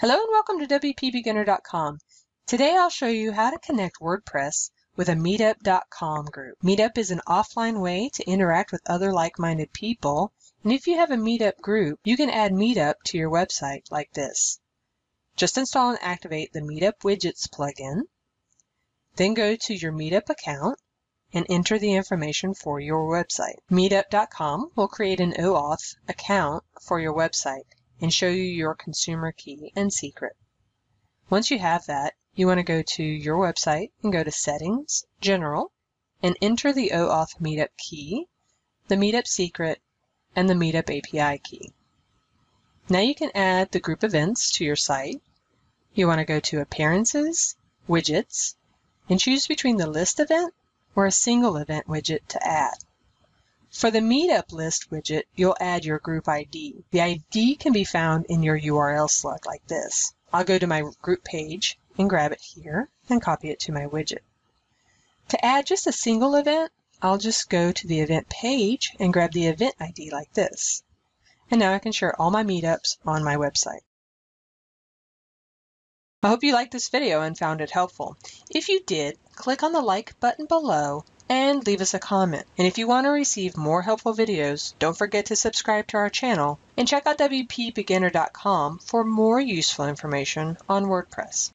Hello and welcome to WPBeginner.com. Today I'll show you how to connect WordPress with a Meetup.com group. Meetup is an offline way to interact with other like-minded people, and if you have a Meetup group, you can add Meetup to your website like this. Just install and activate the Meetup Widgets plugin, then go to your Meetup account and enter the information for your website. Meetup.com will create an OAuth account for your website and show you your consumer key and secret. Once you have that, you want to go to your website and go to Settings, General, and enter the OAuth Meetup key, the Meetup secret, and the Meetup API key. Now you can add the group events to your site. You want to go to Appearances, Widgets, and choose between the list event or a single event widget to add. For the Meetup list widget, you'll add your group ID. The ID can be found in your URL slug like this. I'll go to my group page and grab it here and copy it to my widget. To add just a single event, I'll just go to the event page and grab the event ID like this. And now I can share all my meetups on my website. I hope you liked this video and found it helpful. If you did, click on the like button below and leave us a comment. And if you want to receive more helpful videos, don't forget to subscribe to our channel and check out WPBeginner.com for more useful information on WordPress.